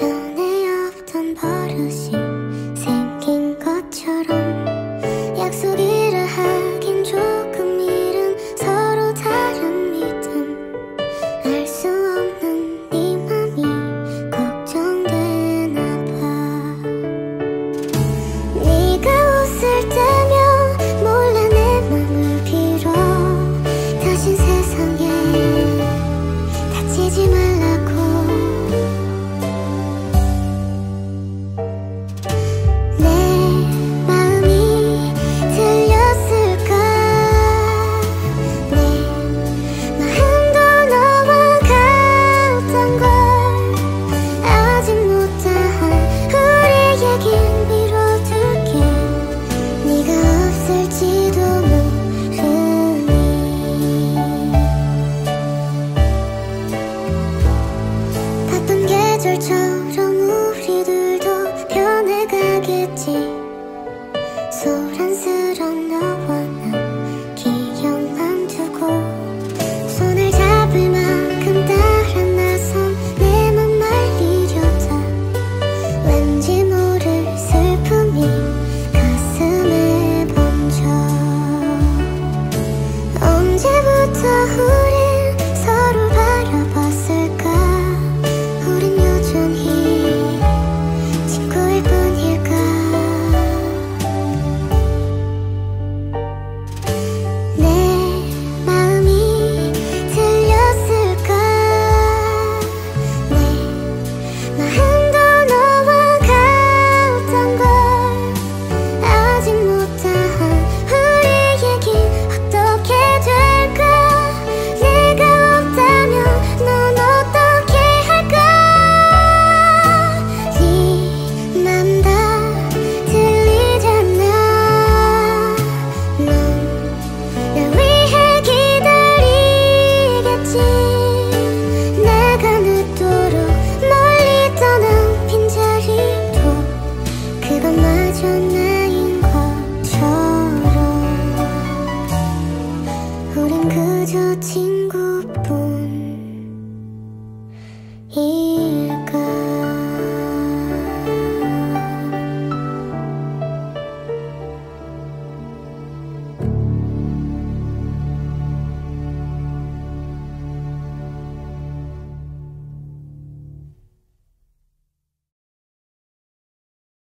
전에 없던 버릇이 계절처럼 우리들도 변해가겠지. 소란스런 너 听故